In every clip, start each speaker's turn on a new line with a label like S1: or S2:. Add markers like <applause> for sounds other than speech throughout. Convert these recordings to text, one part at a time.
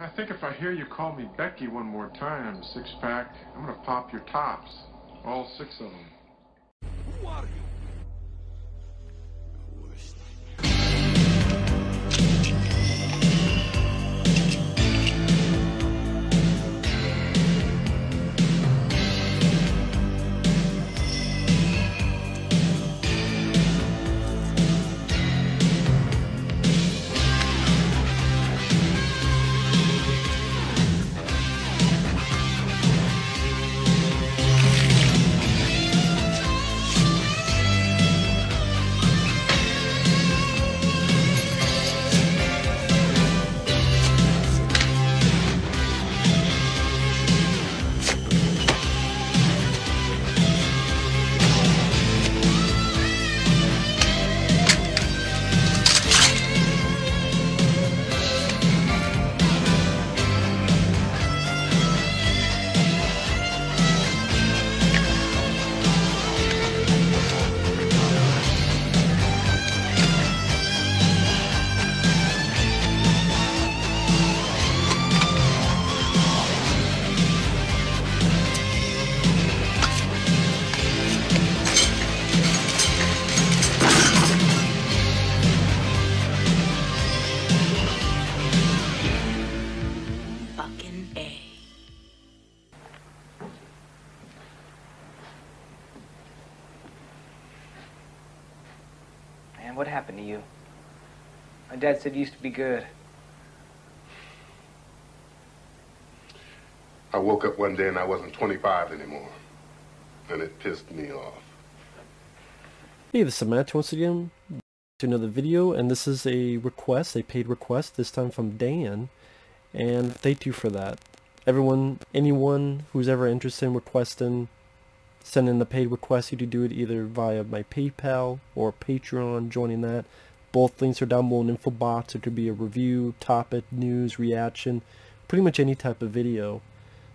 S1: I think if I hear you call me Becky one more time, six pack, I'm gonna pop your tops. All six of them.
S2: Man, what happened to you? My dad said you used to be good.
S3: I woke up one day and I wasn't 25 anymore. And it pissed me off.
S4: Hey, this is Matt once again to another video, and this is a request, a paid request, this time from Dan, and thank you for that. Everyone, anyone who's ever interested in requesting, send in a paid request, you can do it either via my PayPal or Patreon, joining that. Both links are down below in the info box. It could be a review, topic, news, reaction, pretty much any type of video.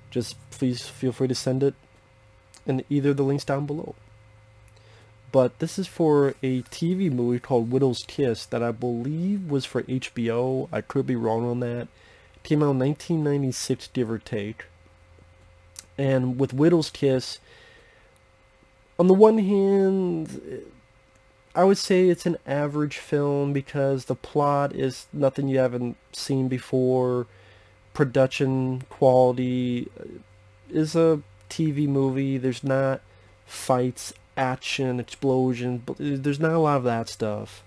S4: Just please feel free to send it in either of the links down below but this is for a TV movie called Widow's Kiss that I believe was for HBO. I could be wrong on that. came out in 1996, give or take. And with Widow's Kiss, on the one hand, I would say it's an average film because the plot is nothing you haven't seen before. Production quality uh, is a TV movie. There's not fights action, explosion, but uh, there's not a lot of that stuff.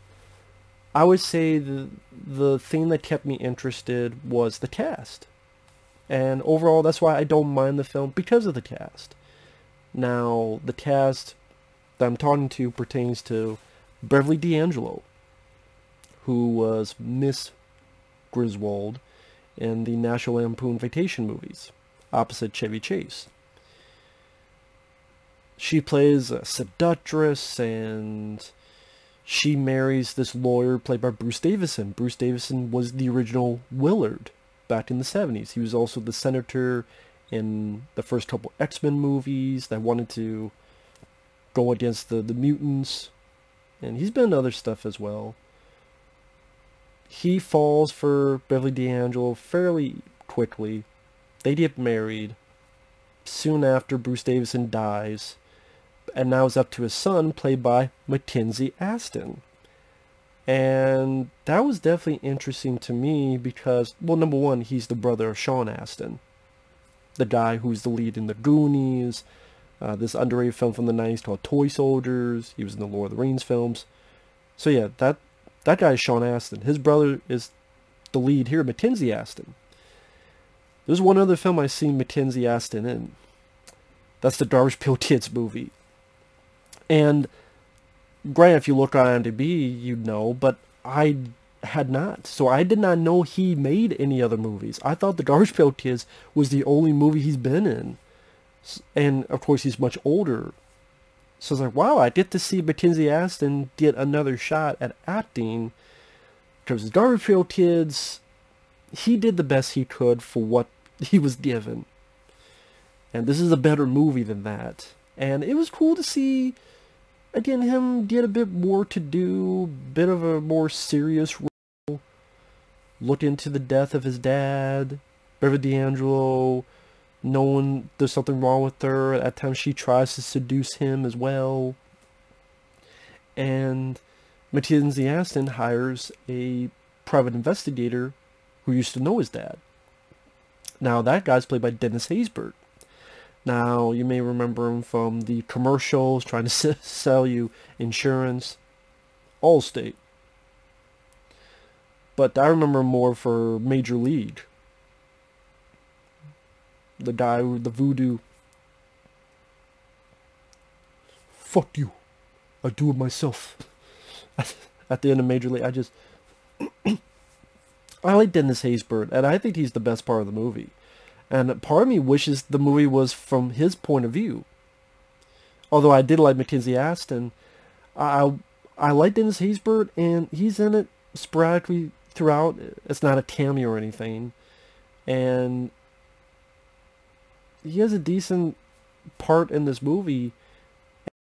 S4: I would say the the thing that kept me interested was the cast. And overall that's why I don't mind the film because of the cast. Now, the cast that I'm talking to pertains to Beverly D'Angelo, who was Miss Griswold in the National Lampoon Vacation movies, opposite Chevy Chase she plays a seductress and she marries this lawyer played by Bruce Davison. Bruce Davison was the original Willard back in the 70s. He was also the senator in the first couple X-Men movies that wanted to go against the, the mutants. And he's been in other stuff as well. He falls for Beverly D'Angelo fairly quickly. They get married. Soon after Bruce Davison dies and now it's up to his son, played by Mackenzie Astin. And that was definitely interesting to me because, well, number one, he's the brother of Sean Astin, the guy who's the lead in The Goonies, uh, this underrated film from the 90s called Toy Soldiers. He was in the Lord of the Rings films. So yeah, that that guy is Sean Astin. His brother is the lead here, Mackenzie Astin. There's one other film I've seen Mackenzie Astin in. That's the Garbage Pail Kids movie. And granted, if you look on IMDb, you'd know, but I had not. So I did not know he made any other movies. I thought The Garbage Pail Kids was the only movie he's been in. And, of course, he's much older. So I was like, wow, I get to see Mackenzie Astin get another shot at acting. Because The Garbage Pail Kids, he did the best he could for what he was given. And this is a better movie than that. And it was cool to see again, him get a bit more to do, bit of a more serious role, look into the death of his dad, Beverly D'Angelo, knowing there's something wrong with her. At times she tries to seduce him as well. And Mackenzie Astin hires a private investigator who used to know his dad. Now that guy's played by Dennis Haysbert. Now you may remember him from the commercials trying to <laughs> sell you insurance, Allstate. But I remember more for Major League. The guy with the voodoo. Fuck you. I do it myself. <laughs> At the end of Major League, I just... <clears throat> I like Dennis Haysbert, and I think he's the best part of the movie. And part of me wishes the movie was from his point of view. Although I did like Mackenzie Astin, I I like Dennis Haysbert, and he's in it sporadically throughout. It's not a cameo or anything, and he has a decent part in this movie.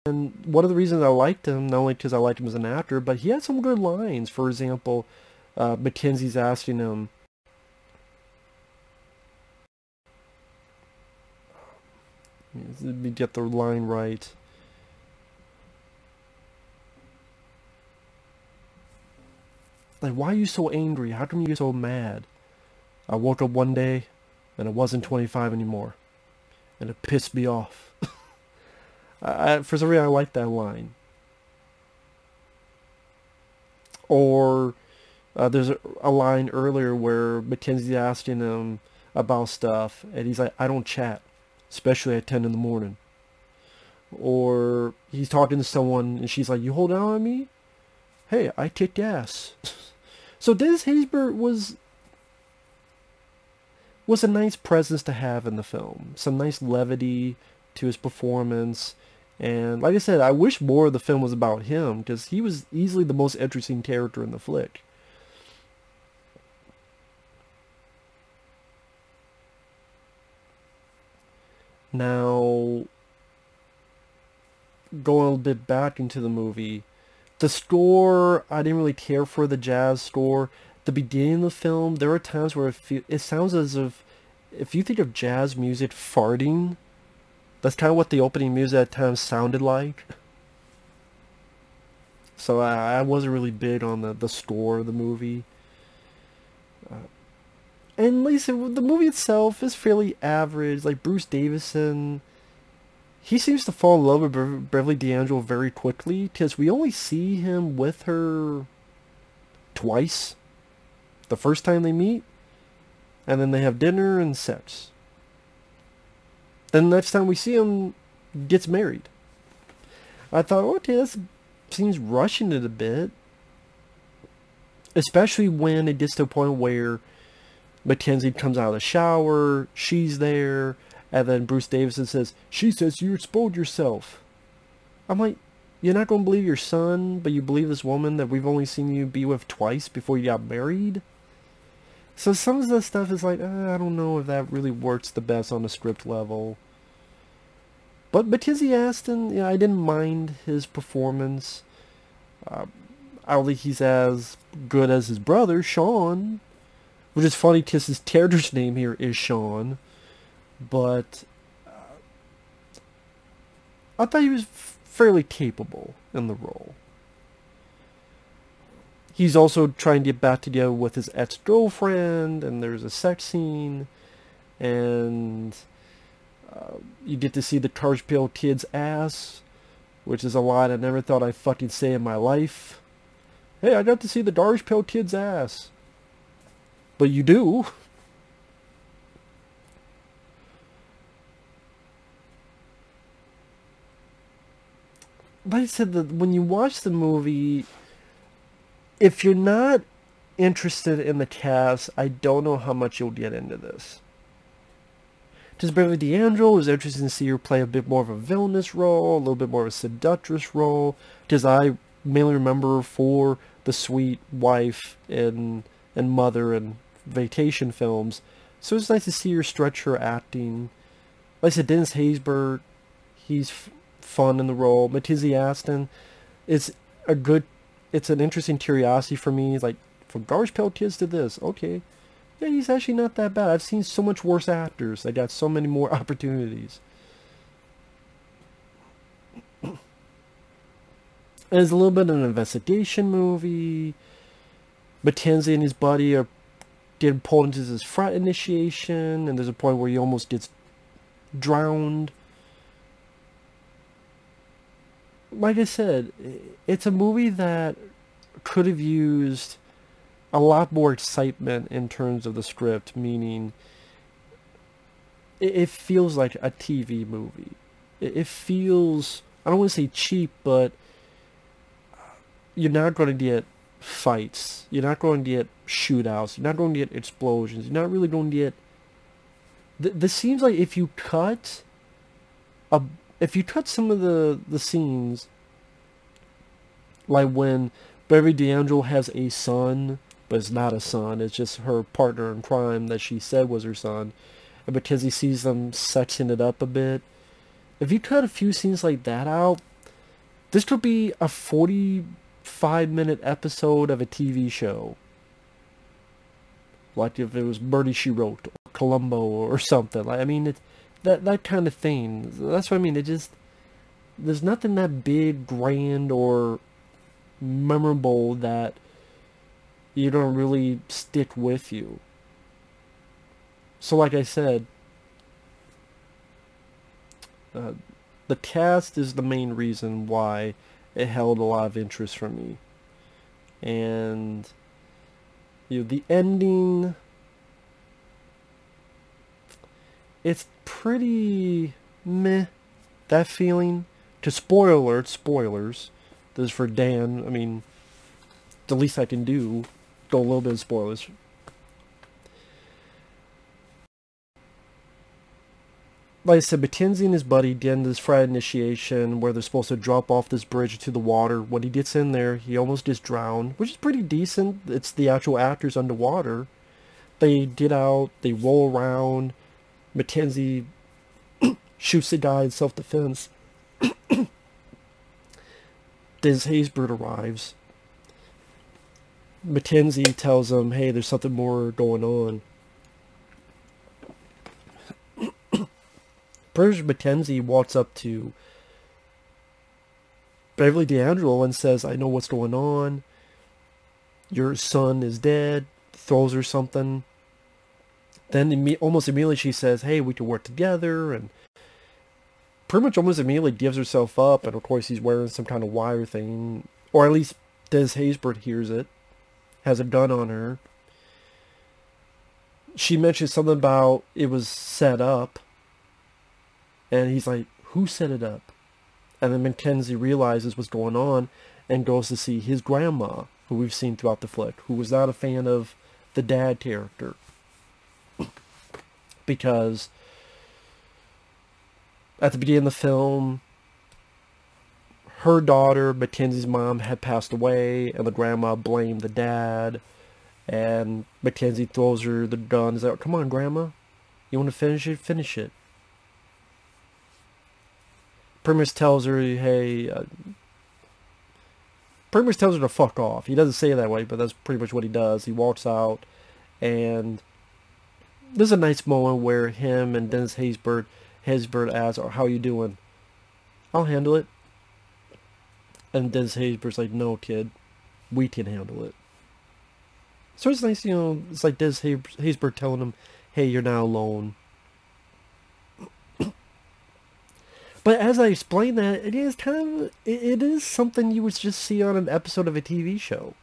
S4: And one of the reasons I liked him, not only because I liked him as an actor, but he had some good lines. For example, uh, Mackenzie's asking him, let me get the line right. Like, why are you so angry? How come you get so mad? I woke up one day and I wasn't 25 anymore. And it pissed me off. <laughs> I, for some reason, I like that line. Or uh, there's a, a, line earlier where Mackenzie's asking him about stuff, and he's like, I don't chat, especially at 10 in the morning. Or he's talking to someone, and she's like, you hold out on me? Hey, I kicked ass. <laughs> so Dennis Haysbert was was a nice presence to have in the film. Some nice levity to his performance. And like I said, I wish more of the film was about him because he was easily the most interesting character in the flick. Now, going a little bit back into the movie, the score, I didn't really care for the jazz score. The beginning of the film, there are times where it, feel, it sounds as if, if you think of jazz music farting, that's kind of what the opening music at times sounded like. So I, I wasn't really big on the, the score of the movie. Uh, and said, the movie itself is fairly average. Like Bruce Davison, he seems to fall in love with Beverly D'Angelo very quickly because we only see him with her twice. The first time they meet, and then they have dinner and sex. Then the next time we see him, gets married. I thought, okay, this seems rushing it a bit. Especially when it gets to a point where Mackenzie comes out of the shower, she's there, and then Bruce Davison says, she says you exposed yourself. I'm like, you're not going to believe your son, but you believe this woman that we've only seen you be with twice before you got married? So some of the stuff is like, uh, I don't know if that really works the best on the script level. But Mackenzie Astin, yeah, I didn't mind his performance. Uh, I don't think he's as good as his brother, Sean. Which is funny because his character's <laughs> name here is Sean. But uh, I thought he was fairly capable in the role. He's also trying to get back together with his ex-girlfriend, and there's a sex scene, and uh, you get to see the Orange Peel kid's ass, which is a line I never thought I'd fucking say in my life. Hey, I got to see the Orange Peel kid's ass. But you do. But I said, that when you watch the movie, if you're not interested in the cast, I don't know how much you'll get into this. Just Beverly D'Angelo was interesting to see her play a bit more of a villainous role, a little bit more of a seductress role, because I mainly remember for the sweet wife and and mother and vacation films. So it's nice to see her stretch her acting. Like I said, Dennis Haysbert, he's fun in the role. Mackenzie Astin, it's a good it's an interesting curiosity for me. Like, from Pail Kids to this, okay. yeah, he's actually not that bad. I've seen so much worse actors I got so many more <laughs> opportunities. It's a little bit of an investigation movie. Mackenzie and his buddy are did pulled into this frat initiation, and there's a point where he almost gets drowned. Like I said, it's a movie that could have used a lot more excitement in terms of the script, meaning it, feels like a TV movie. It, it feels, I don't want to say cheap, but you're not going to get fights. You're not going to get shootouts. You're not going to get explosions. You're not really going to get. Th- this seems like if you cut a, if you cut some of the the scenes, like when Beverly D'Angelo has a son, but it's not a son. It's just her partner in crime that she said was her son, and because he sees them sexing it up a bit. If you cut a few scenes like that out, this could be a forty five minute episode of a TV show. Like if it was Murder She Wrote or Columbo or something. Like I mean it that that kind of thing. That's what I mean. It just there's nothing that big, grand or memorable that you don't really stick with you. So like I said, uh, the cast is the main reason why it held a lot of interest for me. And you know, the ending it's pretty meh that feeling. To spoiler alert spoilers. This is for dan. I mean the least i can do go a little bit of spoilers like I said, Mackenzie and his buddy did this frat initiation where they're supposed to drop off this bridge to the water. When he gets in there, he almost gets drowned, which is pretty decent. It's the actual actors underwater. They get out, they roll around. Mackenzie <coughs> shoots the guy in self-defense. <coughs> Dennis Haysbert arrives. Mackenzie tells him, hey, there's something more going on. Bruce Mackenzie walks up to Beverly D'Angelo and says, I know what's going on. Your son is dead. Throws her something. Then imme- almost immediately she says, hey, we can work together. And pretty much almost immediately gives herself up. And of course he's wearing some kind of wire thing. Or at least Des Haysbert hears it. Has a gun on her. She mentions something about it was set up. And he's like, who set it up? And then Mackenzie realizes what's going on and goes to see his grandma, who we've seen throughout the flick, who was not a fan of the dad character. <clears throat> because at the beginning of the film, her daughter, Mackenzie's mom, had passed away, and the grandma blamed the dad. And Mackenzie throws her the gun. He's like, come on, grandma. You want to finish it? Finish it. Primus tells her, hey, uh, Primus tells her to fuck off. He doesn't say it that way, but that's pretty much what he does. He walks out, and there's a nice moment where him and Dennis Haysbert, Haysbert asks, oh, how you doing? I'll handle it. And Dennis Haysbert's like, no, kid, we can handle it. So it's nice, you know, it's like Dennis Haysbert telling him, hey, you're now alone. But as I explain that, it is kind of, it is something you would just see on an episode of a TV show.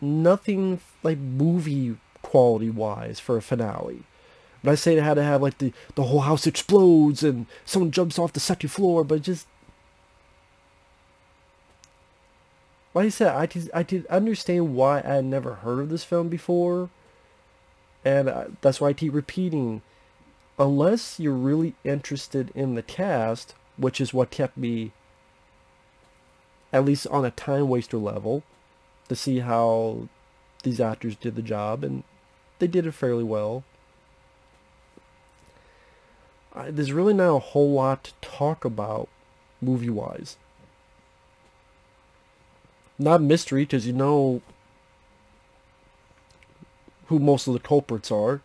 S4: Nothing like movie quality wise for a finale. But I say it had to have like the, the whole house explodes and someone jumps off the second floor, but just like I said, I could, I could understand why I had never heard of this film before. And I, that's why I keep repeating unless you're really interested in the cast, which is what kept me at least on a time waster level to see how these actors did the job and they did it fairly well. I, there's really not a whole lot to talk about movie-wise. Not mystery because you know who most of the culprits are.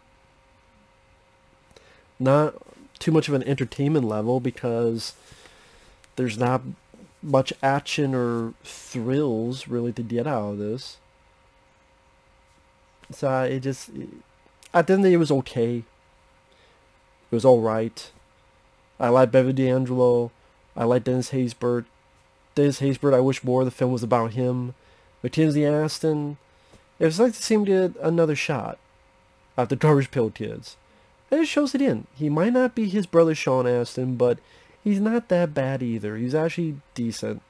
S4: Not too much of an entertainment level because there's not much action or thrills really to get out of this. So it just, of the day, it was okay. It was alright. I like Beverly D'Angelo. I like Dennis Haysbert. Dennis Haysbert, I wish more the film was about him. Mackenzie Astin, it was like to see him get another shot at the Garbage Pail Kids. And it shows it in. He might not be his brother Sean Astin, but he's not that bad either. He's actually decent.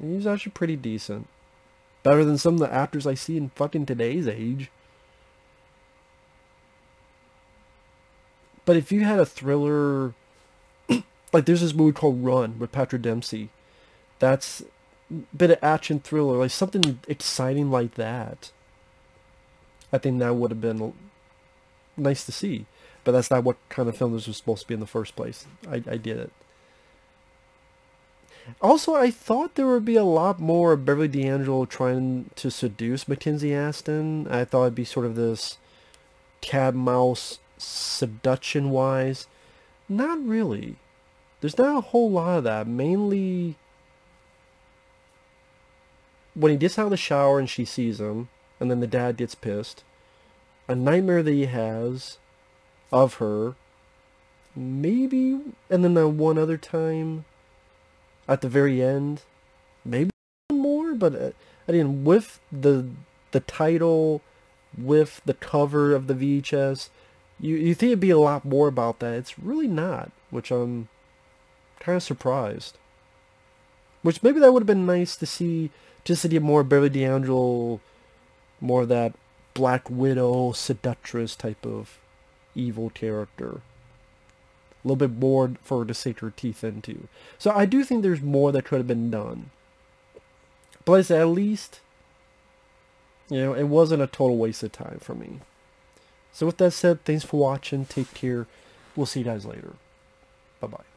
S4: He's actually pretty decent. Better than some of the actors I see in fucking today's age. But if you had a thriller, <clears throat> like there's this movie called Run with Patrick Dempsey. That's a bit of action thriller, like something exciting like that. I think that would have been nice to see. But that's not what kind of film this was supposed to be in the first place. I, I did it. Also, I thought there would be a lot more of Beverly D'Angelo trying to seduce Mackenzie Astin. I thought it'd be sort of this cat mouse seduction wise. Not really. There's not a whole lot of that. Mainly when he gets out of the shower and she sees him, and then the dad gets pissed. A nightmare that he has of her. Maybe, and then the one other time at the very end, maybe more, but uh, I mean, with the the title, with the cover of the VHS, you you think it'd be a lot more about that. It's really not, which I'm kind of surprised. Which maybe that would have been nice to see, just to get more Beverly D'Angelo, more of that Black Widow seductress type of evil character. A little bit more for her to sink her teeth into. So I do think there's more that could have been done. But at least, you know, it wasn't a total waste of time for me. So with that said, thanks for watching. Take care. We'll see you guys later. Bye-bye.